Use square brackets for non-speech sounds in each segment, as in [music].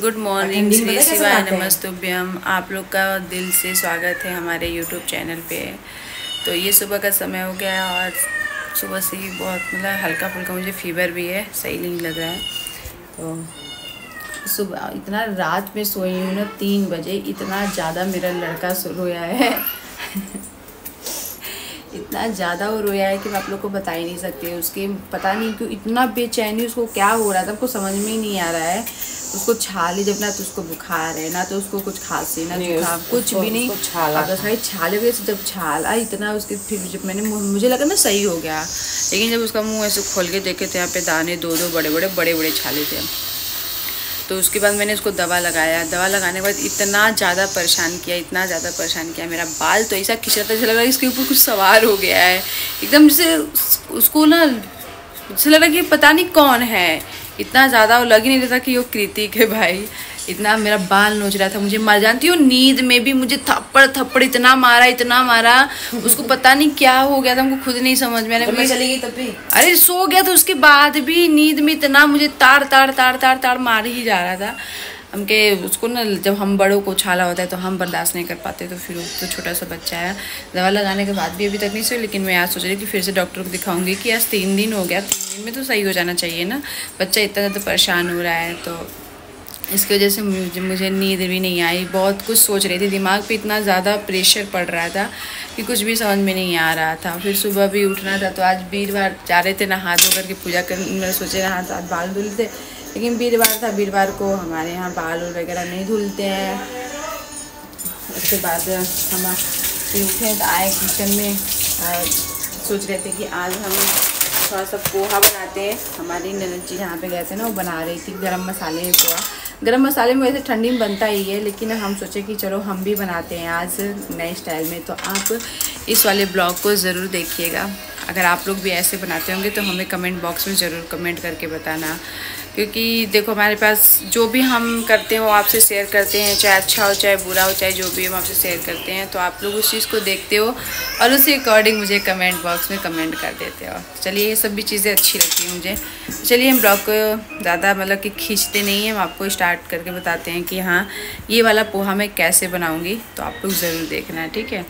हे good morning Shri शिवाय नमस्तुभ्यम। आप लोग का दिल से स्वागत है हमारे यूट्यूब चैनल पे। तो ये सुबह का समय हो गया और सुबह से ही बहुत मतलब हल्का फुल्का मुझे फीवर भी है सही नहीं लग रहा है। तो सुबह इतना रात में सोई हूँ ना तीन बजे इतना ज़्यादा मेरा लड़का रोया है। [laughs] इतना ज़्यादा वो रोया है कि मैं आप लोग को बता ही नहीं सकती। उसके पता नहीं क्यों इतना बेचैनी उसको क्या हो रहा था आपको समझ में ही नहीं आ रहा है। उसको छाली जब ना तो उसको बुखार है ना तो उसको कुछ खांसी ना जुकाम कुछ भी नहीं। छाला बस भाई छाले वजह से जब छाला इतना उसके फिर जब मैंने मुझे लगा ना सही हो गया। लेकिन जब उसका मुँह ऐसे खोल के देखे थे यहाँ पे दाने दो दो बड़े बड़े बड़े बड़े छाले थे। तो उसके बाद मैंने उसको दवा लगाया। दवा लगाने के बाद इतना ज़्यादा परेशान किया इतना ज़्यादा परेशान किया। मेरा बाल तो ऐसा खिंच रहा था जैसे लग रहा इसके ऊपर कुछ सवार हो गया है। एकदम जैसे उसको ना जैसे लग रहा कि पता नहीं कौन है। इतना ज़्यादा वो लग ही नहीं रहा कि वो कृतिक है भाई। इतना मेरा बाल नोच रहा था मुझे मर जानती हूँ नींद में भी मुझे थप्पड़ थप्पड़ इतना मारा इतना मारा। उसको पता नहीं क्या हो गया था हमको खुद नहीं समझ में आया चली गई तब भी? अरे सो गया था उसके बाद भी नींद में इतना मुझे तार तार तार तार तार मार ही जा रहा था। हमके उसको ना, जब हम बड़ों को छाला होता है तो हम बर्दाश्त नहीं कर पाते तो फिर तो छोटा सा बच्चा है। दवा लगाने के बाद भी अभी तक नहीं सोई, लेकिन मैं आज सोच रही कि फिर से डॉक्टर को दिखाऊँगी कि आज तीन दिन हो गया, तीन दिन में तो सही हो जाना चाहिए ना। बच्चा इतना ज़्यादा परेशान हो रहा है तो इसकी वजह से मुझे मुझे नींद भी नहीं आई। बहुत कुछ सोच रही थी, दिमाग पे इतना ज़्यादा प्रेशर पड़ रहा था कि कुछ भी समझ में नहीं आ रहा था। फिर सुबह भी उठना था तो आज वीरवार जा रहे थे नहा धो करके पूजा कर मैंने सोचे नहा, आज बाल धुल थे। लेकिन वीरवार था वीरवार को हमारे यहाँ बाल उल वगैरह नहीं धुलते हैं। उसके बाद हम उठे तो आए किचन में आ, सोच रहे थे कि आज हम थोड़ा सा पोहा बनाते हैं। हमारी ननद जी जहाँ पे गए थे ना वो बना रही थी गरम मसाले में पोहा। गरम मसाले में वैसे ठंडी में बनता ही है लेकिन हम सोचे कि चलो हम भी बनाते हैं आज नए स्टाइल में। तो आप इस वाले ब्लॉग को ज़रूर देखिएगा। अगर आप लोग भी ऐसे बनाते होंगे तो हमें कमेंट बॉक्स में ज़रूर कमेंट करके बताना। क्योंकि देखो हमारे पास जो भी हम करते हैं वो आपसे शेयर करते हैं, चाहे अच्छा हो, चाहे बुरा हो, चाहे जो भी हम आपसे शेयर करते हैं तो आप लोग उस चीज़ को देखते हो और उसी अकॉर्डिंग मुझे कमेंट बॉक्स में कमेंट कर देते हो। चलिए ये सब भी चीज़ें अच्छी लगती हैं मुझे। चलिए हम ब्लॉग को ज़्यादा मतलब कि खींचते नहीं हैं, हम आपको स्टार्ट करके बताते हैं कि हाँ ये वाला पोहा मैं कैसे बनाऊँगी तो आप लोग ज़रूर देखना है ठीक है?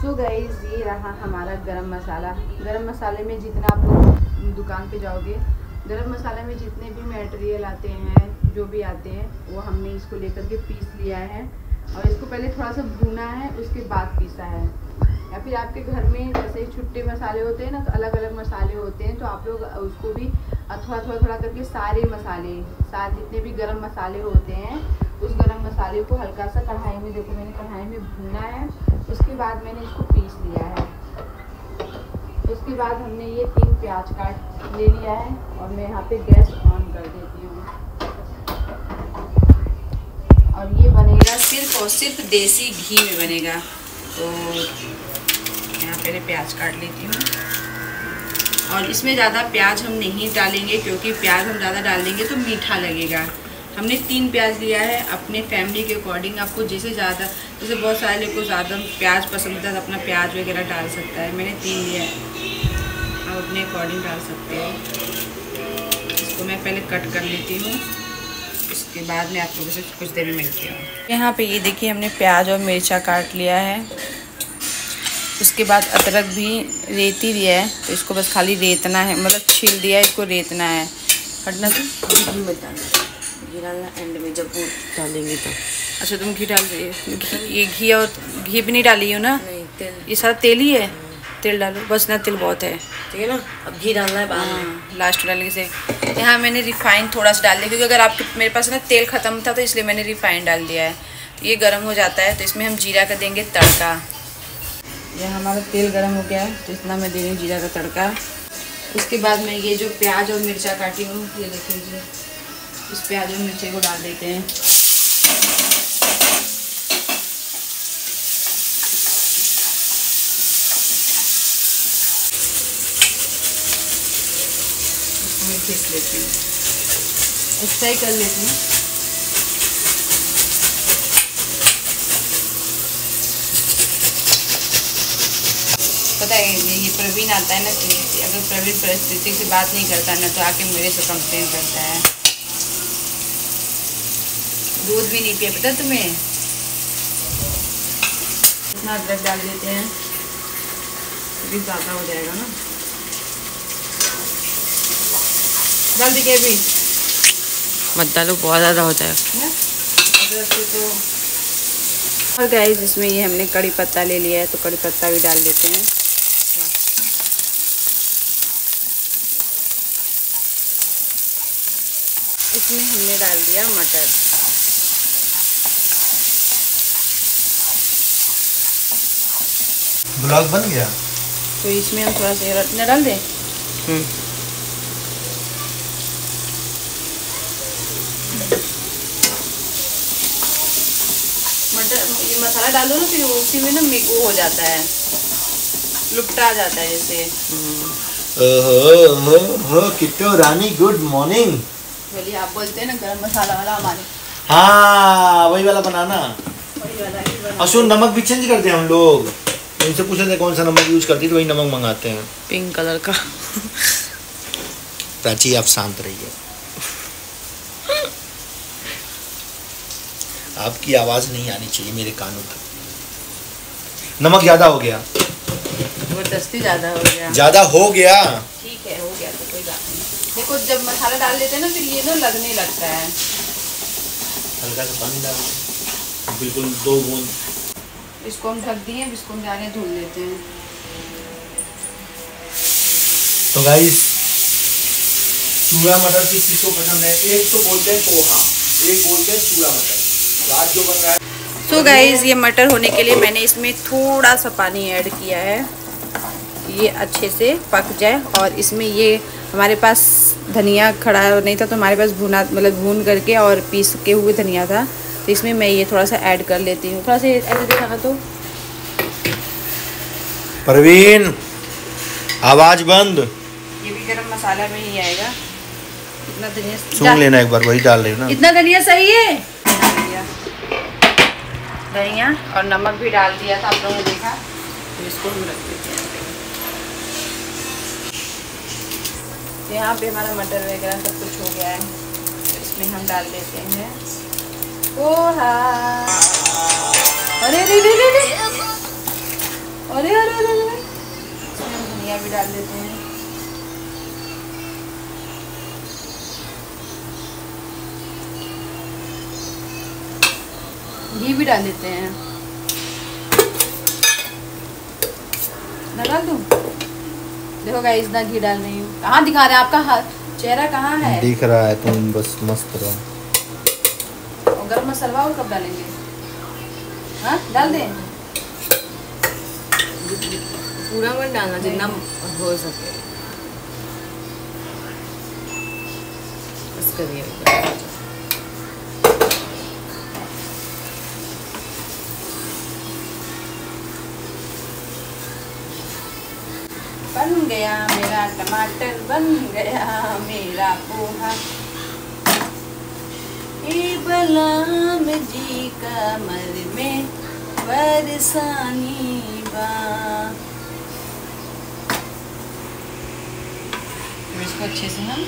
सो गाइज़ ये रहा हमारा गरम मसाला। गरम मसाले में जितना आप लोग दुकान पे जाओगे गरम मसाला में जितने भी मटेरियल आते हैं, जो भी आते हैं, वो हमने इसको लेकर के पीस लिया है। और इसको पहले थोड़ा सा भूना है, उसके बाद पीसा है। या फिर आपके घर में जैसे छुट्टे मसाले होते हैं ना तो अलग अलग मसाले होते हैं तो आप लोग उसको भी थोड़ा थोड़ा थोड़ा करके सारे मसाले सारे जितने भी गरम मसाले होते हैं, उस गरम मसाले को हल्का सा कढ़ाई में, देखो मैंने कढ़ाई में भूना है, उसके बाद मैंने इसको पीस लिया है। उसके बाद हमने ये तीन प्याज काट ले लिया है और मैं यहाँ पे गैस ऑन कर देती हूँ। और ये बनेगा सिर्फ़ और सिर्फ़ देसी घी में बनेगा। तो यहाँ पहले प्याज काट लेती हूँ। और इसमें ज़्यादा प्याज हम नहीं डालेंगे क्योंकि प्याज हम ज़्यादा डाल देंगे तो मीठा लगेगा। हमने तीन प्याज लिया है, अपने फैमिली के अकॉर्डिंग आपको जैसे ज़्यादा, जैसे बहुत सारे लोग को ज़्यादा प्याज पसंद होता है तो अपना प्याज वगैरह डाल सकता है। मैंने तीन लिया है। आप अपने अकॉर्डिंग डाल सकते हो। इसको मैं पहले कट कर लेती हूँ। उसके बाद में आप लोगों से कुछ देर में मिलती हूँ। यहाँ पे ये देखिए हमने प्याज और मिर्चा काट लिया है। उसके बाद अदरक भी रेती दिया है। तो इसको बस खाली रेतना है। मतलब छील दिया है इसको रेतना है। हटना तो। घी डालना एंड में जब वो डालेंगे तो। अच्छा तुम घी डाल रही हो। ये घी और घी भी नहीं डाली हो ना? नहीं तेल। ये सारा तेल ही? है। तेल डालो बस ना तेल बहुत है। ठीक है ना? अब घी डालना है बाद में। हाँ लास्ट डालने से। यहाँ मैंने रिफाइन थोड़ा सा डाल दिया क्योंकि अगर आपके मेरे पास ना तेल ख़त्म था तो इसलिए मैंने रिफाइन डाल दिया है। तो ये गर्म हो जाता है तो इसमें हम जीरा का देंगे तड़का। ये हमारा तेल गर्म हो गया है तो इतना मैं दे रही हूँ जीरा का तड़का। उसके बाद मैं ये जो प्याज और मिर्चा काटी हूँ ये देख लीजिए। इस प्याज और मिर्चे को डाल देते हैं। पीस लेती हूँ। ऐसा ही कर लेती हूँ। पता है, ये प्रवीण आता है ना कि अगर प्रवीण परिस्थिति से बात नहीं करता ना तो आके मेरे से कंप्लेन करता है। दूध भी नहीं पिया, पता तुम्हें? इतना अदरक डाल देते हैं अभी ज़्यादा हो जाएगा ना। डाल दी भी। मत डालो बहुत ज़्यादा हो जाएगा। और गाइस इसमें ये हमने कड़ी पत्ता ले लिया है तो कड़ी पत्ता भी डाल देते हैं। इसमें हमने डाल दिया मटर। ब्लॉग बन गया? तो इसमें हम थोड़ा सा रत्न डाल दें हम्म मटर ये मसाला डाल दो ना फिर उसी में ना मिक वो हो जाता है। लुपटा जाता है जैसे। किट्टो रानी गुड मॉर्निंग बोलिए आप बोलते हैं ना गरम मसाला वाला हमारे। हाँ वही वाला बनाना। वही वाला और सुन नमक भी चेंज करते हैं हम लोग। इनसे पूछे थे कौन सा नमक यूज़ करती है तो वही नमक मंगाते हैं। पिंक कलर का। प्राची आप शांत रहिए। आपकी आवाज़ नहीं आनी चाहिए मेरे कानों तक। नमक ज़्यादा हो गया। ज़बरदस्ती ज़्यादा हो गया। ज़्यादा हो गया। ठीक है हो गया तो कोई बात नहीं। देखो जब मसाला डाल देते हैं ना फिर ये ना लगने लगता है। हल्का सा पानी डाल बिल्कुल दो बूंद। इसको हम ढक दिए इसको हम जाने धुल लेते हैं। तो गाइस चूड़ा मटर किस किस को पसंद है। एक तो बोलते हैं पोहा एक बोलते हैं चूड़ा मटर। सो गाइज़ ये मटर होने के लिए मैंने इसमें थोड़ा सा पानी ऐड किया है। ये अच्छे से पक जाए और इसमें ये हमारे पास धनिया खड़ा नहीं था तो हमारे पास भुना मतलब भून करके और पीस के हुए धनिया था। तो इसमें मैं ये थोड़ा सा ऐड कर लेती हूँ। थोड़ा सा ऐसे देखा तो। प्रवीण आवाज़ बंद। ये भी गरम मसाला में ही आएगा। इतना धनिया सुन लेना एक बार वही डाल रही हो इतना धनिया सही है? धनिया और नमक भी डाल दिया था आप लोगों ने देखा। तो इसको हम रख देते हैं। यहाँ पे हमारा मटर वगैरह सब कुछ हो गया है। इसमें हम डाल देते हैं। अरे अरे अरे अरे अरे। अरे धनिया भी डाल देते हैं। घी भी डाल देते हैं। डाल दूँ? देखो गाइस इतना घी डाल रही हूँ। कहाँ दिखा रहे हैं? आपका हाथ चेहरा कहाँ है? दिख रहा है तुम बस मस्त रहो। और गरम मसाला और कब डालेंगे? हाँ डाल दें। पूरा मत डालना जितना हो सके। बस करिए। बन गया मेरा टमाटर बन गया मेरा पोहा। ए बलाम जी कमर में बरसानी बा। इसको अच्छे से हम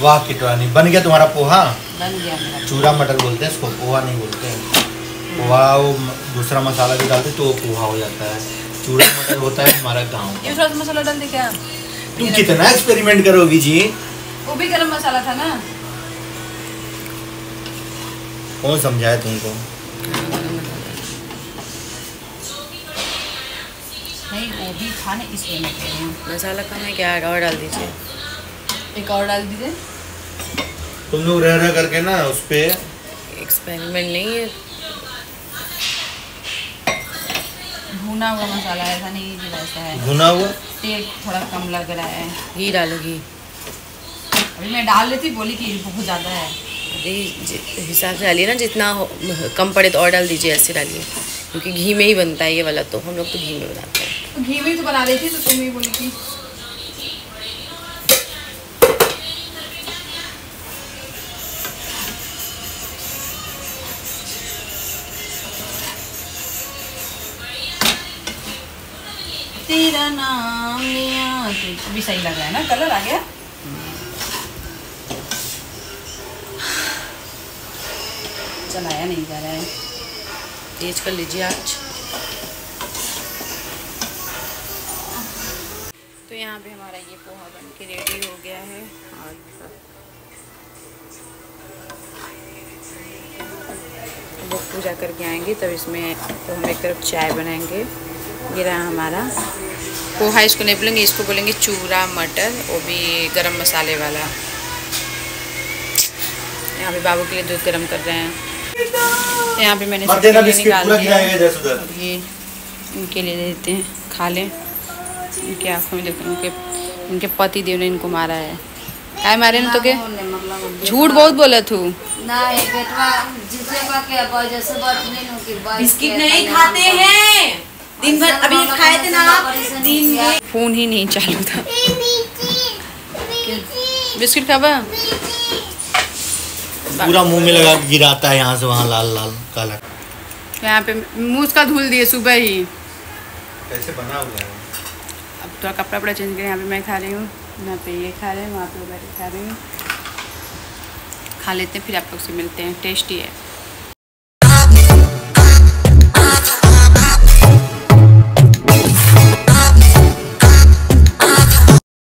वाह किटवानी बन गया तुम्हारा पोहा? बन गया मेरा चूड़ा मटर बोलते हैं इसको पोहा नहीं बोलते हैं। पोहा वो दूसरा मसाला भी डालते तो वो पोहा हो जाता है। चूड़ा मटर होता है हमारा गाँव ये थोड़ा मसाला डाल दे क्या? तुम कितना एक्सपेरिमेंट करोगी जी? वो भी गरम मसाला था ना। कौन समझाया तुमको? नहीं वो भी था ना इसलिए मैं कह रही हूँ। मसाला कम है क्या? और डाल दीजिए। एक और डाल दीजिए। तुम लोग रह रह करके ना उस पे एक्सपेरिमेंट नहीं है। भुना हुआ मसाला ऐसा नहीं कि वैसा है। भुना हुआ? तेल थोड़ा कम लग रहा है। घी डालो घी अभी मैं डाल लेती बोली कि बहुत ज़्यादा है। अरे हिसाब से डालिए ना जितना कम पड़े तो और डाल दीजिए ऐसे डालिए। क्योंकि घी में ही बनता है ये वाला तो हम लोग तो घी में बनाते हैं। घी में ही तो बना रही थी तो तुम ही बोली कि तेरा नाम लिया तो भी सही लग रहा है ना? कलर आ गया? चलाया नहीं, जा रहा है। तेज कर लीजिए आज। तो यहाँ पे हमारा ये पोहा बन के रेडी हो गया है। और पूजा करके आएँगे, तब इसमें तो हम एक तरफ़ चाय बनाएँगे। ये रहा हमारा। पोहा इसको नहीं बोलेंगे इसको बोलेंगे चूरा मटर वो भी गरम मसाले वाला। यहाँ पे बाबू के लिए दूध गरम कर रहे हैं। यहाँ पे मैंने निकाल पूरा दिया। ये इनके लिए देते हैं खा लें। इनकी आँखों में देखो इनके इनके पति देव ने इनको मारा है। काय मारे ना तो के झूठ बहुत बोला तू। जिसे नु कि बाइक बिस्किट नहीं खाते हैं। दिन भर अभी खाए थे ना आप? दिन में। फ़ोन ही नहीं चालू था। बिस्किट खाबा पूरा मुँह में लगा गिराता है यहाँ से वहाँ लाल लाल काला। यहाँ पे मुँह का धुल दिए सुबह ही। कैसे बना हुआ है? अब थोड़ा कपड़ा वपड़ा चेंज कर यहाँ पे मैं खा रही हूँ। यहाँ पे ये खा रहे हैं वहाँ पे बैठे खा रही हूँ। खा लेते हैं फिर आप लोग से मिलते हैं। टेस्टी है।